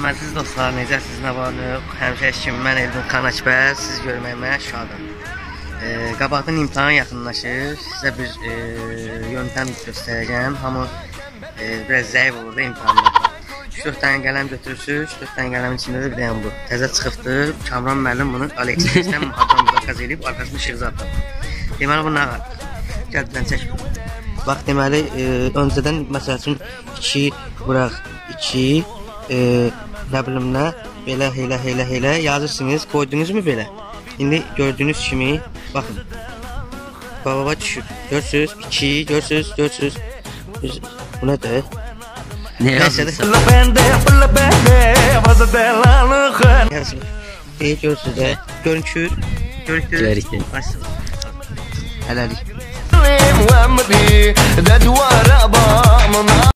Salam əziz dostlar, necəsiz, nə var, nə yox? Həmişəki kimi mən Elvin Xanaçbər, siz görməyimə şadam. E, qabaqdan imtahan yaxınlaşır. Sizə bir e, yöntəm göstərəcəm. Hamı e, biraz zəif olur da imtahanda. 3-4 dənə qələm götürürsüz, 4 dənə qələmin içində də bir dənə bu. Təzə çıxıbdır. Kamran müəllim bunu AliExpress-dən mühafizə zakaz edib, arxasını işıqza atıb. Deməli bu nə var? Gəl dən çək. Bax deməli e, öncədən məsəl üçün 2 vuraq 2 e, nə bilim nə, belə elə elə elə yazırsınız, qoydunuzmu belə? İndi gördüyünüz kimi baxın. Bababa düşüb. Görürsüz? 2, görürsüz? Görürsüz? Bu nədir? Ne yazdı? Yazdı. İyi de. Görüşür. Görüşürüz. Görüşürüz. Helal.